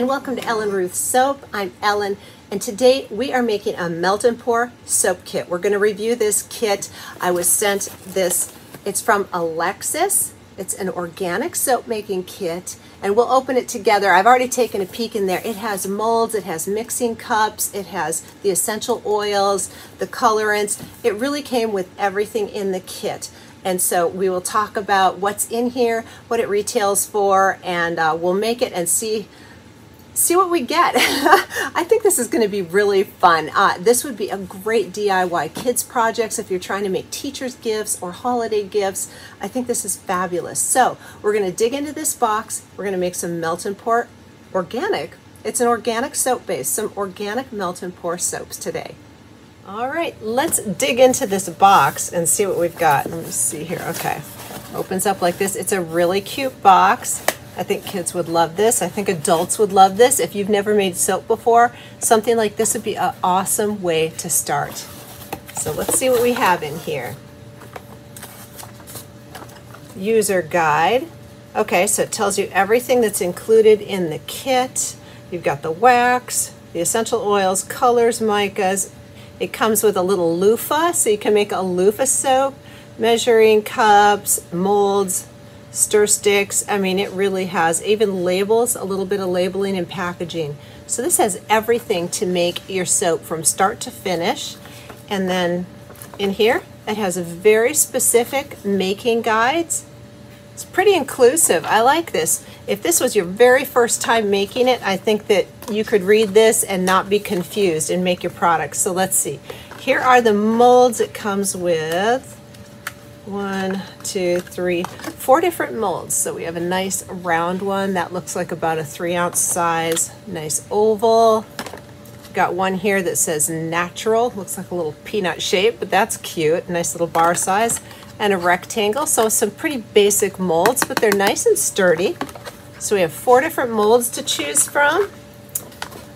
and welcome to Ellen Ruth Soap. I'm Ellen and today we are making a melt and pour soap kit. We're going to review this kit. I was sent this, it's from ALEXES. It's an organic soap making kit and we'll open it together. I've already taken a peek in there. It has molds, it has mixing cups, it has the essential oils, the colorants. It really came with everything in the kit. And so we will talk about what's in here, what it retails for, and uh, we'll make it and see see what we get. I think this is going to be really fun. Uh, this would be a great DIY kids projects if you're trying to make teachers gifts or holiday gifts. I think this is fabulous. So we're going to dig into this box. We're going to make some melt and pour organic. It's an organic soap base, some organic melt and pour soaps today. All right, let's dig into this box and see what we've got. Let me see here. Okay, opens up like this. It's a really cute box. I think kids would love this. I think adults would love this. If you've never made soap before, something like this would be an awesome way to start. So let's see what we have in here. User guide. Okay, so it tells you everything that's included in the kit. You've got the wax, the essential oils, colors, micas, it comes with a little loofah, so you can make a loofah soap, measuring cups, molds, stir sticks. I mean, it really has even labels, a little bit of labeling and packaging. So this has everything to make your soap from start to finish. And then in here, it has a very specific making guides it's pretty inclusive. I like this. If this was your very first time making it, I think that you could read this and not be confused and make your product. So let's see. Here are the molds it comes with. One, two, three, four different molds. So we have a nice round one that looks like about a three ounce size. Nice oval. Got one here that says natural. Looks like a little peanut shape, but that's cute. Nice little bar size and a rectangle. So some pretty basic molds, but they're nice and sturdy. So we have four different molds to choose from.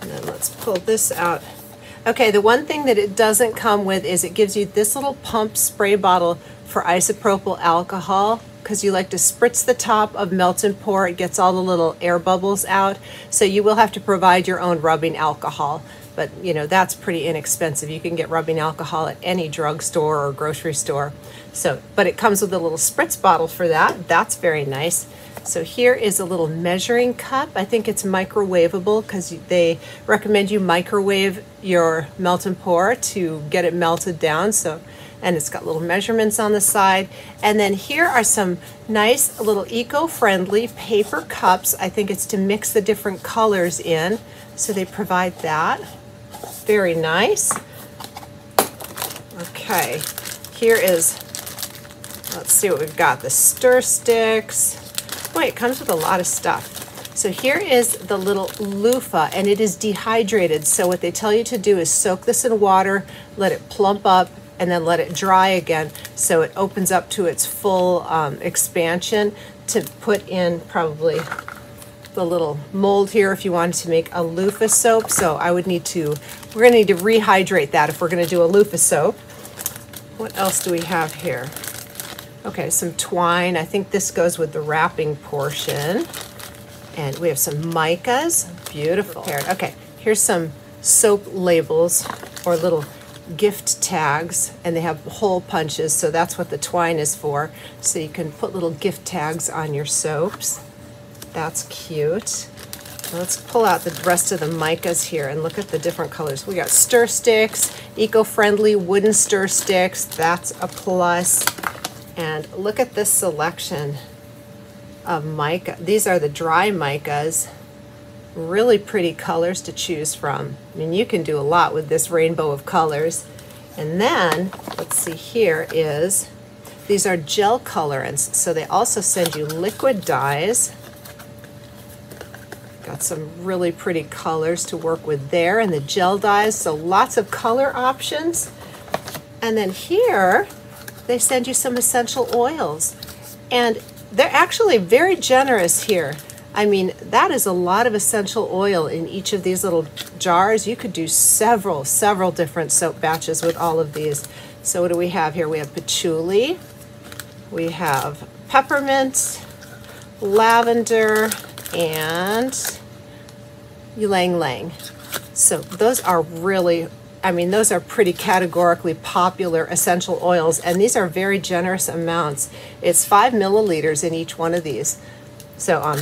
And then let's pull this out. Okay, the one thing that it doesn't come with is it gives you this little pump spray bottle for isopropyl alcohol because you like to spritz the top of melt and pour. It gets all the little air bubbles out. So you will have to provide your own rubbing alcohol. But you know, that's pretty inexpensive. You can get rubbing alcohol at any drugstore or grocery store. So, but it comes with a little spritz bottle for that. That's very nice. So here is a little measuring cup. I think it's microwavable because they recommend you microwave your melt and pour to get it melted down. So, and it's got little measurements on the side. And then here are some nice little eco-friendly paper cups. I think it's to mix the different colors in. So they provide that. Very nice. Okay, here is Let's see what we've got. The stir sticks. Boy, it comes with a lot of stuff. So here is the little loofah, and it is dehydrated. So what they tell you to do is soak this in water, let it plump up, and then let it dry again so it opens up to its full um, expansion to put in probably the little mold here if you wanted to make a loofah soap. So I would need to, we're gonna need to rehydrate that if we're gonna do a loofah soap. What else do we have here? Okay, some twine. I think this goes with the wrapping portion. And we have some micas. Beautiful. Okay, here's some soap labels or little gift tags and they have hole punches so that's what the twine is for so you can put little gift tags on your soaps that's cute let's pull out the rest of the micas here and look at the different colors we got stir sticks eco-friendly wooden stir sticks that's a plus and look at this selection of mica. These are the dry micas. Really pretty colors to choose from. I mean, you can do a lot with this rainbow of colors. And then, let's see here is, these are gel colorants. So they also send you liquid dyes. Got some really pretty colors to work with there and the gel dyes. So lots of color options. And then here, they send you some essential oils. And they're actually very generous here. I mean, that is a lot of essential oil in each of these little jars. You could do several, several different soap batches with all of these. So what do we have here? We have patchouli, we have peppermint, lavender, and ylang ylang. So those are really, I mean, those are pretty categorically popular essential oils, and these are very generous amounts. It's five milliliters in each one of these. So um,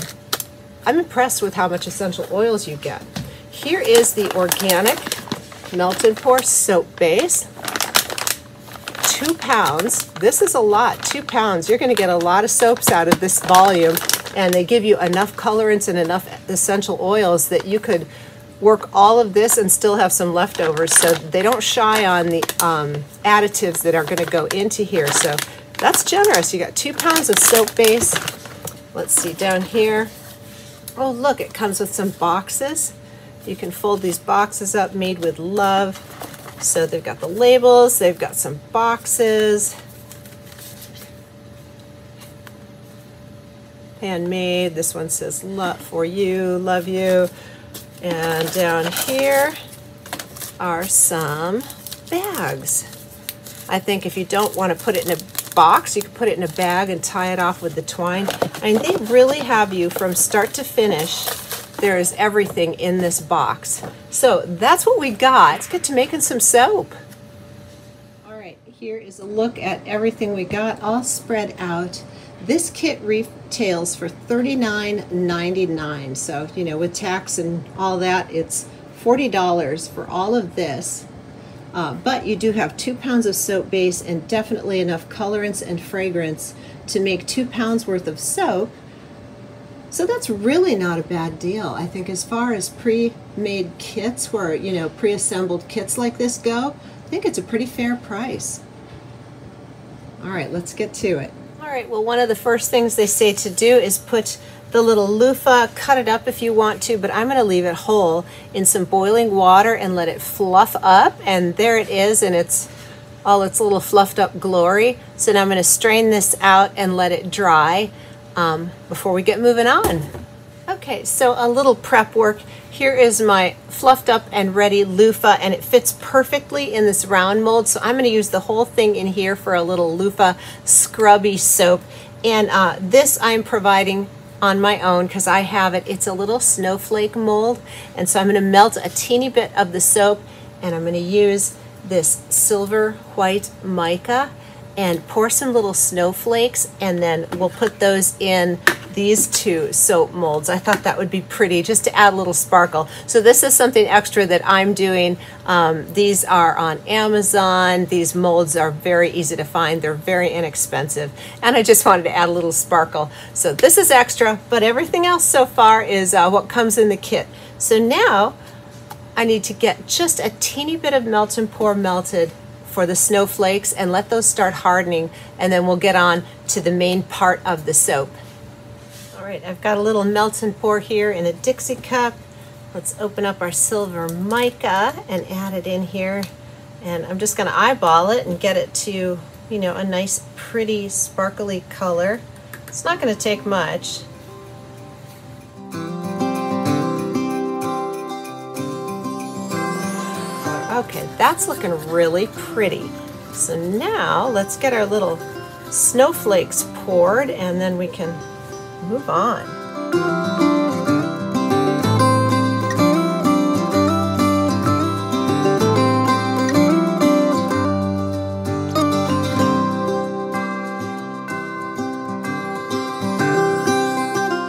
I'm impressed with how much essential oils you get. Here is the organic melt and pour soap base. Two pounds. This is a lot, two pounds. You're gonna get a lot of soaps out of this volume and they give you enough colorants and enough essential oils that you could work all of this and still have some leftovers. So they don't shy on the um, additives that are gonna go into here. So that's generous. You got two pounds of soap base. Let's see down here. Oh, look, it comes with some boxes. You can fold these boxes up, made with love. So they've got the labels, they've got some boxes. Handmade, this one says love for you, love you. And down here are some bags. I think if you don't want to put it in a box, you can put it in a bag and tie it off with the twine. Mean, they really have you from start to finish. There is everything in this box. So that's what we got. Let's get to making some soap. All right, here is a look at everything we got all spread out. This kit retails for $39.99. So, you know, with tax and all that, it's $40 for all of this. Uh, but you do have two pounds of soap base and definitely enough colorants and fragrance to make two pounds worth of soap. So that's really not a bad deal. I think as far as pre-made kits where, you know, pre-assembled kits like this go, I think it's a pretty fair price. All right, let's get to it. All right, well, one of the first things they say to do is put the little loofah, cut it up if you want to, but I'm gonna leave it whole in some boiling water and let it fluff up, and there it is, and it's all its little fluffed up glory. So now I'm gonna strain this out and let it dry um, before we get moving on. Okay, so a little prep work. Here is my fluffed up and ready loofah and it fits perfectly in this round mold. So I'm gonna use the whole thing in here for a little loofah scrubby soap. And uh, this I'm providing on my own because I have it. It's a little snowflake mold. And so I'm gonna melt a teeny bit of the soap and I'm gonna use this silver white mica and pour some little snowflakes and then we'll put those in these two soap molds. I thought that would be pretty just to add a little sparkle. So this is something extra that I'm doing. Um, these are on Amazon. These molds are very easy to find. They're very inexpensive. And I just wanted to add a little sparkle. So this is extra, but everything else so far is uh, what comes in the kit. So now I need to get just a teeny bit of melt and pour melted for the snowflakes and let those start hardening and then we'll get on to the main part of the soap. Right, I've got a little melt and pour here in a Dixie cup. Let's open up our silver mica and add it in here. And I'm just gonna eyeball it and get it to, you know, a nice, pretty, sparkly color. It's not gonna take much. Okay, that's looking really pretty. So now let's get our little snowflakes poured and then we can move on.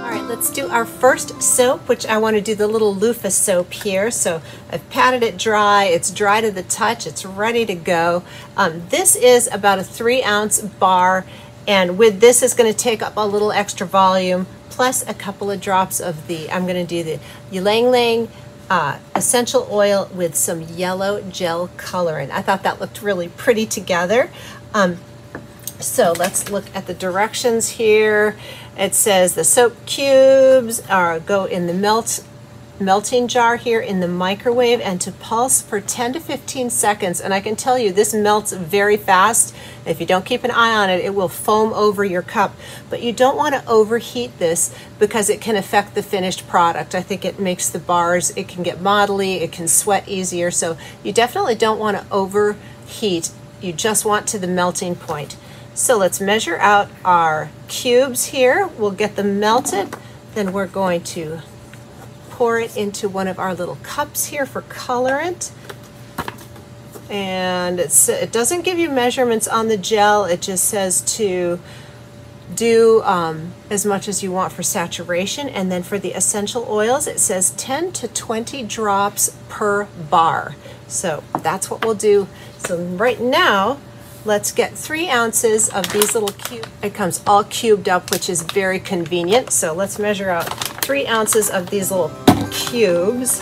All right, Let's do our first soap, which I want to do the little loofah soap here. So I've patted it dry. It's dry to the touch. It's ready to go. Um, this is about a three ounce bar. And with this is going to take up a little extra volume plus a couple of drops of the, I'm going to do the Ylang Ylang uh, essential oil with some yellow gel colorant. I thought that looked really pretty together. Um, so let's look at the directions here. It says the soap cubes are go in the melt melting jar here in the microwave and to pulse for 10 to 15 seconds. And I can tell you this melts very fast. If you don't keep an eye on it, it will foam over your cup. But you don't want to overheat this because it can affect the finished product. I think it makes the bars, it can get modelly, it can sweat easier. So you definitely don't want to overheat. You just want to the melting point. So let's measure out our cubes here. We'll get them melted. Then we're going to pour it into one of our little cups here for colorant. And it doesn't give you measurements on the gel, it just says to do um, as much as you want for saturation. And then for the essential oils, it says 10 to 20 drops per bar. So that's what we'll do. So right now, let's get three ounces of these little cubes. It comes all cubed up, which is very convenient. So let's measure out three ounces of these little cubes.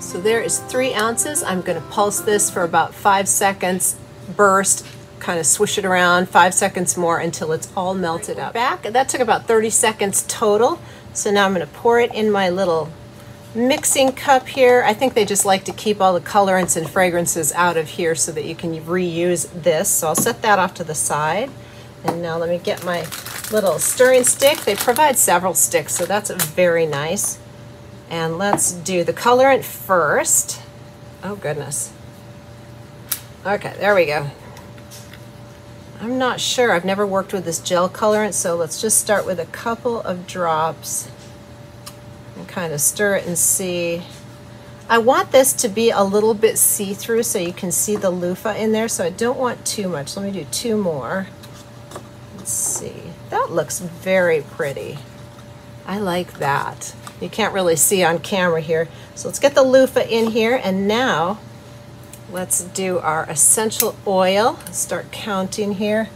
So there is three ounces. I'm going to pulse this for about five seconds, burst, kind of swish it around, five seconds more until it's all melted up. Back, that took about 30 seconds total. So now I'm going to pour it in my little mixing cup here. I think they just like to keep all the colorants and fragrances out of here so that you can reuse this. So I'll set that off to the side. And now let me get my little stirring stick. They provide several sticks, so that's very nice. And let's do the colorant first. Oh goodness. Okay, there we go. I'm not sure, I've never worked with this gel colorant, so let's just start with a couple of drops and kind of stir it and see. I want this to be a little bit see-through so you can see the loofah in there, so I don't want too much. Let me do two more. Let's see. That looks very pretty. I like that. You can't really see on camera here. So let's get the loofah in here and now let's do our essential oil. Start counting here.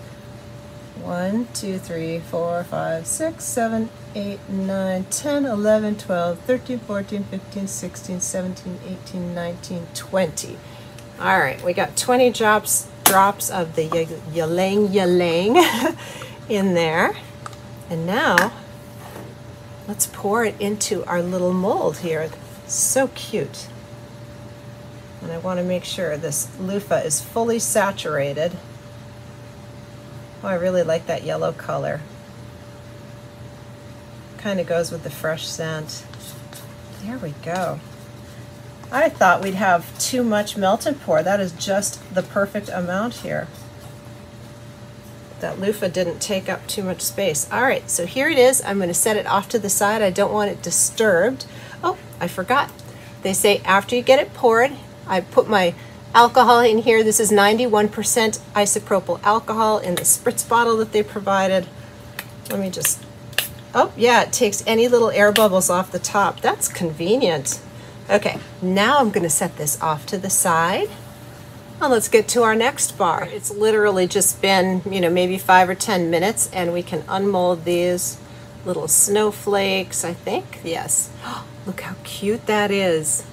One, two, three, four, five, six, seven, eight, nine, 10, 11, 12, 13, 14, 15, 16, 17, 18, 19, 20. All right, we got 20 drops drops of the ylang ylang in there. And now Let's pour it into our little mold here. So cute. And I want to make sure this loofah is fully saturated. Oh, I really like that yellow color. Kind of goes with the fresh scent. There we go. I thought we'd have too much melt and pour. That is just the perfect amount here that loofah didn't take up too much space. All right, so here it is. I'm going to set it off to the side. I don't want it disturbed. Oh, I forgot. They say after you get it poured, I put my alcohol in here. This is 91% isopropyl alcohol in the spritz bottle that they provided. Let me just, oh yeah, it takes any little air bubbles off the top. That's convenient. Okay, now I'm going to set this off to the side. Well, let's get to our next bar. It's literally just been, you know, maybe five or 10 minutes and we can unmold these little snowflakes, I think. Yes. Look how cute that is.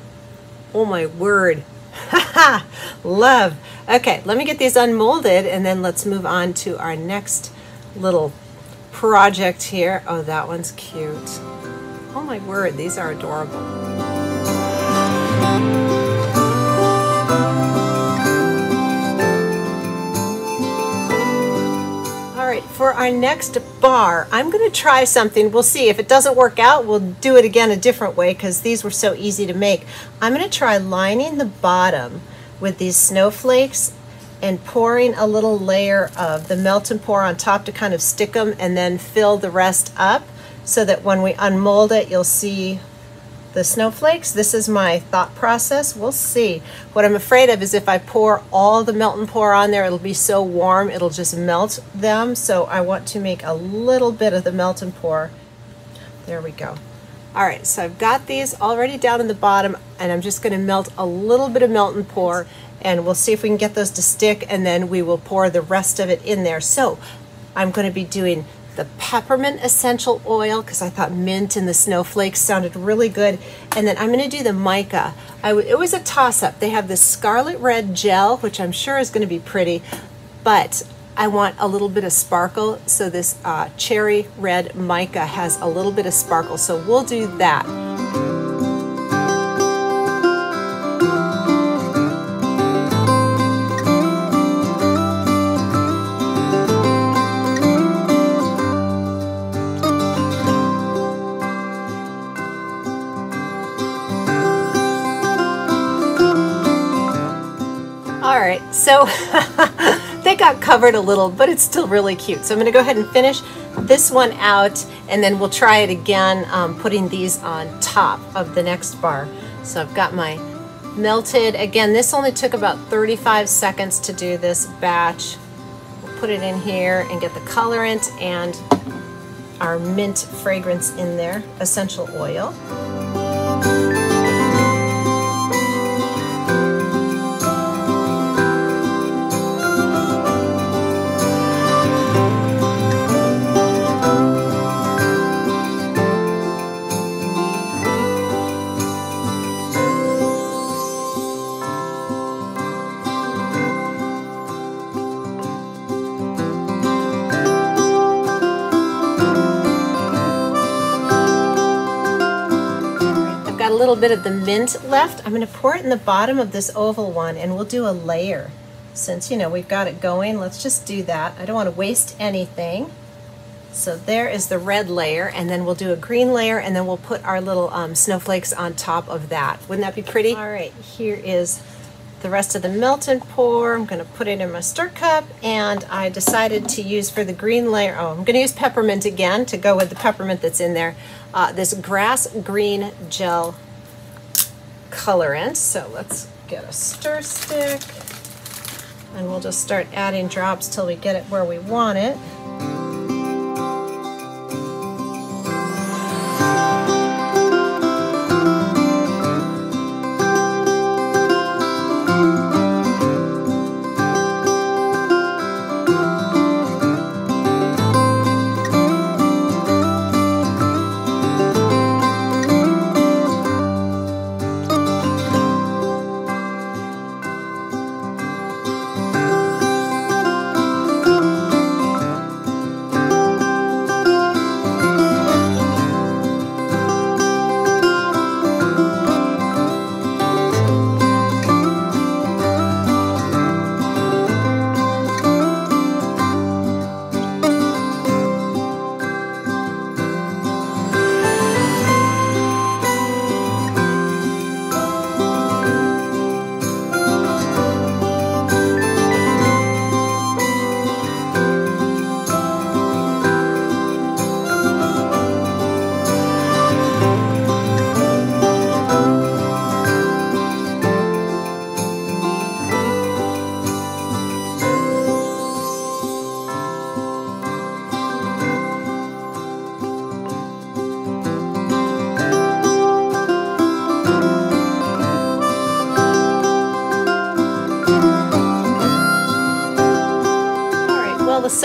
Oh my word. Love. Okay, let me get these unmolded and then let's move on to our next little project here. Oh, that one's cute. Oh my word, these are adorable. For our next bar, I'm going to try something. We'll see. If it doesn't work out, we'll do it again a different way because these were so easy to make. I'm going to try lining the bottom with these snowflakes and pouring a little layer of the melt and pour on top to kind of stick them and then fill the rest up so that when we unmold it, you'll see the snowflakes. This is my thought process. We'll see. What I'm afraid of is if I pour all the melt and pour on there, it'll be so warm, it'll just melt them. So I want to make a little bit of the melt and pour. There we go. All right, so I've got these already down in the bottom and I'm just gonna melt a little bit of melt and pour and we'll see if we can get those to stick and then we will pour the rest of it in there. So I'm gonna be doing the peppermint essential oil because I thought mint and the snowflakes sounded really good. And then I'm going to do the mica. it was a toss-up. They have this scarlet red gel, which I'm sure is going to be pretty, but I want a little bit of sparkle. So this uh, cherry red mica has a little bit of sparkle. So we'll do that. All right, so they got covered a little, but it's still really cute. So I'm gonna go ahead and finish this one out and then we'll try it again, um, putting these on top of the next bar. So I've got my melted, again, this only took about 35 seconds to do this batch. We'll put it in here and get the colorant and our mint fragrance in there, essential oil. Little bit of the mint left. I'm going to pour it in the bottom of this oval one and we'll do a layer. Since, you know, we've got it going, let's just do that. I don't want to waste anything. So there is the red layer and then we'll do a green layer and then we'll put our little um, snowflakes on top of that. Wouldn't that be pretty? All right, here is the rest of the melt and pour. I'm gonna put it in my stir cup and I decided to use for the green layer, oh, I'm gonna use peppermint again to go with the peppermint that's in there. Uh, this grass green gel colorant. So let's get a stir stick and we'll just start adding drops till we get it where we want it.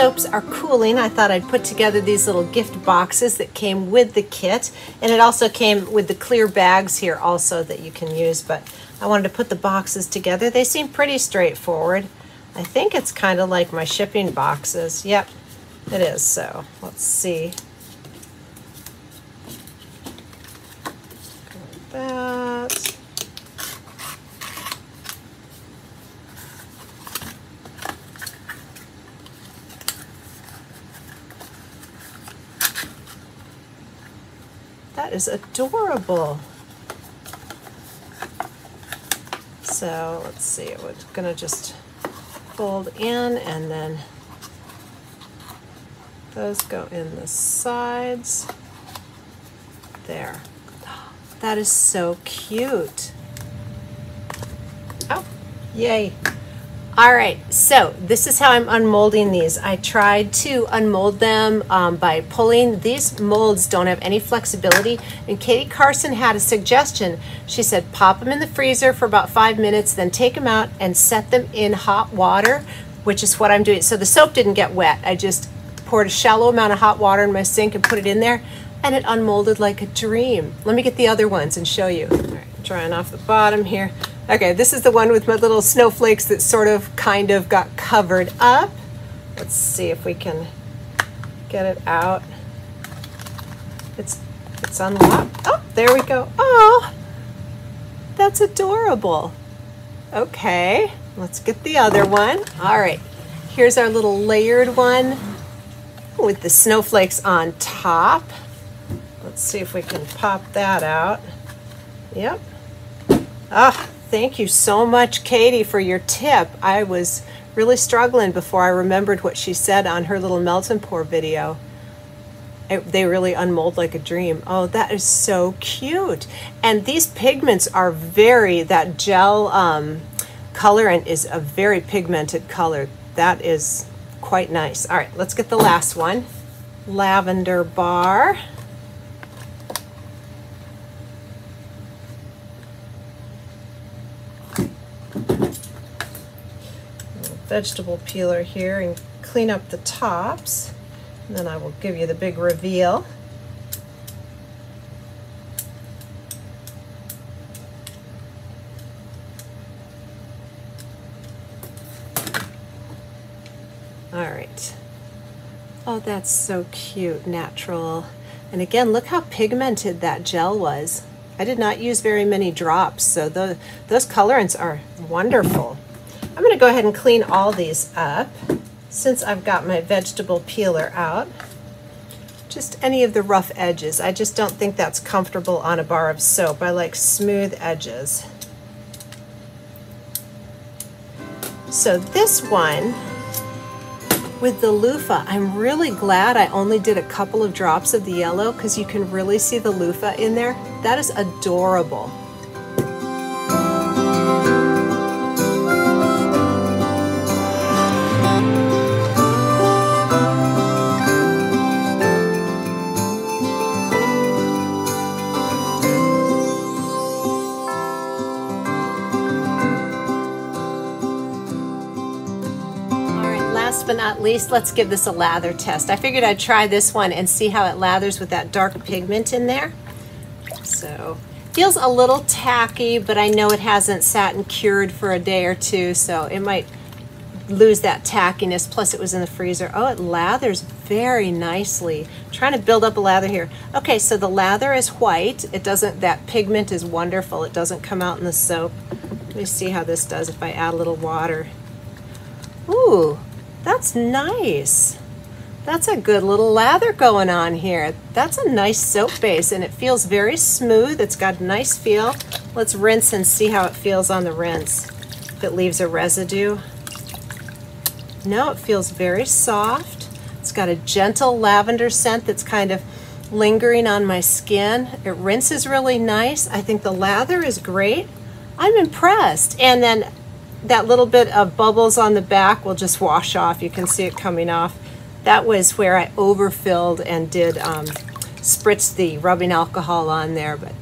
Soaps are cooling, I thought I'd put together these little gift boxes that came with the kit. And it also came with the clear bags here also that you can use. But I wanted to put the boxes together. They seem pretty straightforward. I think it's kind of like my shipping boxes. Yep, it is. So let's see. Is adorable. So let's see, we're gonna just fold in and then those go in the sides. There. That is so cute. Oh, yay. All right, so this is how I'm unmolding these. I tried to unmold them um, by pulling. These molds don't have any flexibility. And Katie Carson had a suggestion. She said, pop them in the freezer for about five minutes, then take them out and set them in hot water, which is what I'm doing. So the soap didn't get wet. I just poured a shallow amount of hot water in my sink and put it in there, and it unmolded like a dream. Let me get the other ones and show you. All right, drying off the bottom here. Okay, this is the one with my little snowflakes that sort of kind of got covered up. Let's see if we can get it out. It's it's unlocked. Oh, there we go. Oh, that's adorable. Okay, let's get the other one. All right, here's our little layered one with the snowflakes on top. Let's see if we can pop that out. Yep. Ah, Thank you so much, Katie, for your tip. I was really struggling before I remembered what she said on her little melt and pour video. It, they really unmold like a dream. Oh, that is so cute. And these pigments are very, that gel um, colorant is a very pigmented color. That is quite nice. All right, let's get the last one. Lavender bar. Vegetable peeler here and clean up the tops. And then I will give you the big reveal. All right. Oh, that's so cute, natural. And again, look how pigmented that gel was. I did not use very many drops, so the, those colorants are wonderful. I'm going to go ahead and clean all these up since I've got my vegetable peeler out. Just any of the rough edges. I just don't think that's comfortable on a bar of soap. I like smooth edges. So this one, with the loofah, I'm really glad I only did a couple of drops of the yellow because you can really see the loofah in there. That is adorable. Not least, let's give this a lather test. I figured I'd try this one and see how it lathers with that dark pigment in there. So, feels a little tacky, but I know it hasn't sat and cured for a day or two, so it might lose that tackiness. Plus, it was in the freezer. Oh, it lathers very nicely. I'm trying to build up a lather here. Okay, so the lather is white. It doesn't, that pigment is wonderful. It doesn't come out in the soap. Let me see how this does if I add a little water. Ooh, that's nice. That's a good little lather going on here. That's a nice soap base and it feels very smooth. It's got a nice feel. Let's rinse and see how it feels on the rinse. If it leaves a residue. No, it feels very soft. It's got a gentle lavender scent that's kind of lingering on my skin. It rinses really nice. I think the lather is great. I'm impressed. And then that little bit of bubbles on the back will just wash off. You can see it coming off. That was where I overfilled and did um, spritz the rubbing alcohol on there. But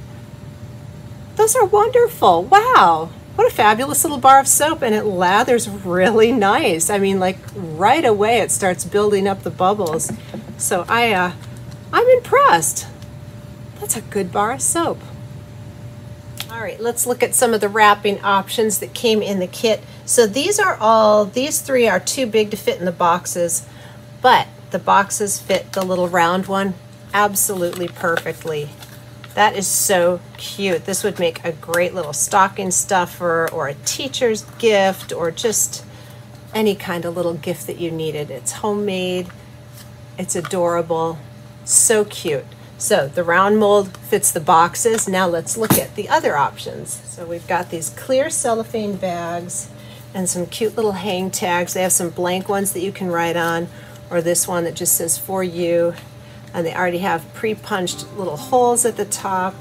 those are wonderful. Wow. What a fabulous little bar of soap and it lathers really nice. I mean, like right away it starts building up the bubbles. So I, uh, I'm impressed. That's a good bar of soap. All right, let's look at some of the wrapping options that came in the kit. So these are all, these three are too big to fit in the boxes, but the boxes fit the little round one absolutely perfectly. That is so cute. This would make a great little stocking stuffer or a teacher's gift or just any kind of little gift that you needed. It's homemade, it's adorable, so cute. So the round mold fits the boxes. Now let's look at the other options. So we've got these clear cellophane bags and some cute little hang tags. They have some blank ones that you can write on or this one that just says for you. And they already have pre-punched little holes at the top.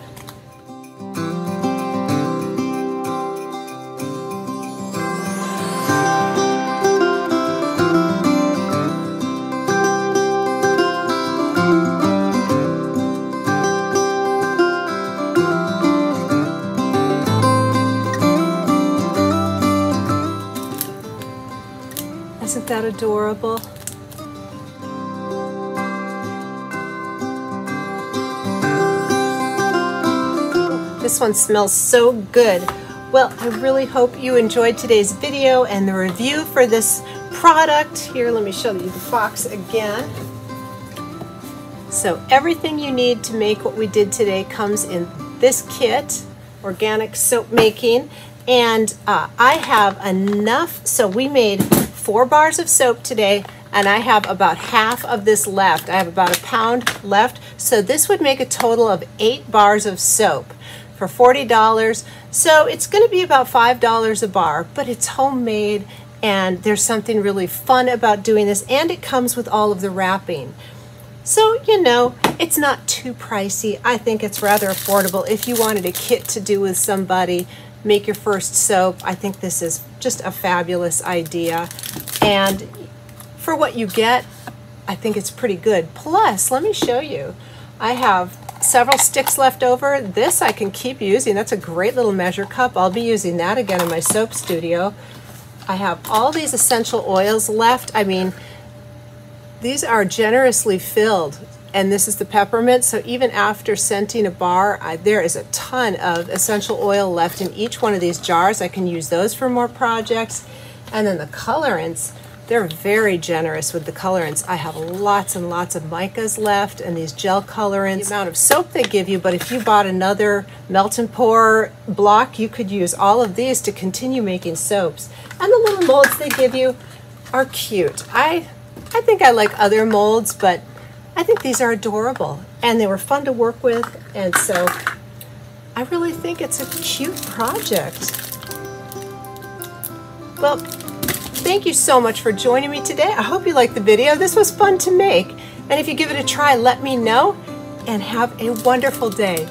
Isn't that adorable? This one smells so good. Well, I really hope you enjoyed today's video and the review for this product. Here, let me show you the box again. So everything you need to make what we did today comes in this kit, organic soap making. And uh, I have enough, so we made four bars of soap today and I have about half of this left. I have about a pound left. So this would make a total of eight bars of soap. for $40. So it's going to be about $5 a bar, but it's homemade and there's something really fun about doing this and it comes with all of the wrapping. So, you know, it's not too pricey. I think it's rather affordable. If you wanted a kit to do with somebody, make your first soap. I think this is just a fabulous idea. And for what you get, I think it's pretty good. Plus, let me show you. I have several sticks left over. This I can keep using. That's a great little measure cup. I'll be using that again in my soap studio. I have all these essential oils left. I mean, these are generously filled and this is the peppermint. So even after scenting a bar, I, there is a ton of essential oil left in each one of these jars. I can use those for more projects. And then the colorants, they're very generous with the colorants. I have lots and lots of micas left and these gel colorants. The amount of soap they give you, but if you bought another melt and pour block, you could use all of these to continue making soaps. And the little molds they give you are cute. I I think I like other molds, but I think these are adorable and they were fun to work with. And so I really think it's a cute project. Well, thank you so much for joining me today. I hope you liked the video. This was fun to make. And if you give it a try, let me know and have a wonderful day.